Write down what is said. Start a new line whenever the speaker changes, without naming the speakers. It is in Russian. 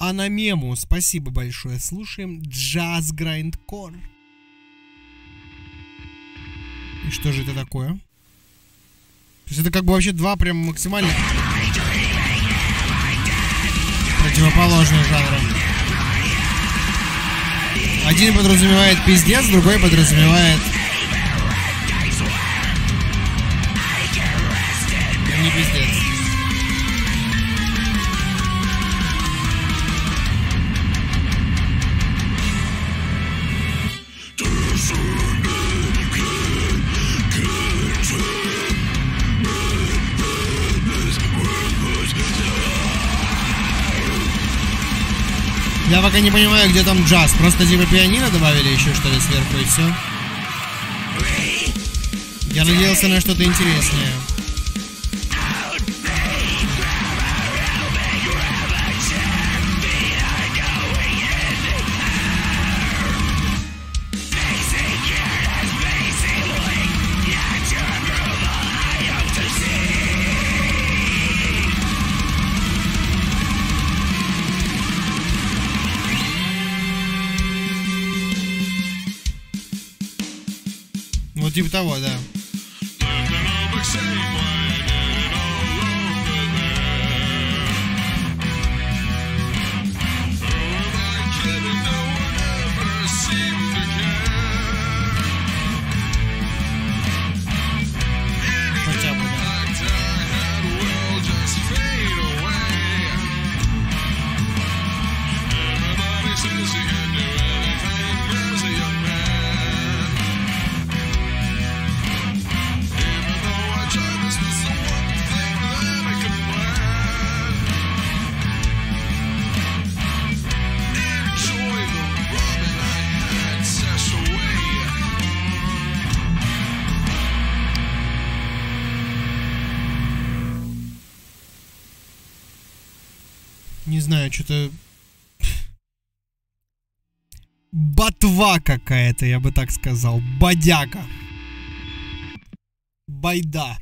А на мему спасибо большое. Слушаем джаз грайндкор. И что же это такое? То есть это как бы вообще два прям максимально противоположных жанра. Один подразумевает пиздец, другой подразумевает... Я пока не понимаю, где там джаз. Просто типа пианино добавили еще что ли сверху и все. Я надеялся на что-то интереснее. Вот типа того, да. Хотя Не знаю, что-то... Ботва какая-то, я бы так сказал. Бодяга. Байда.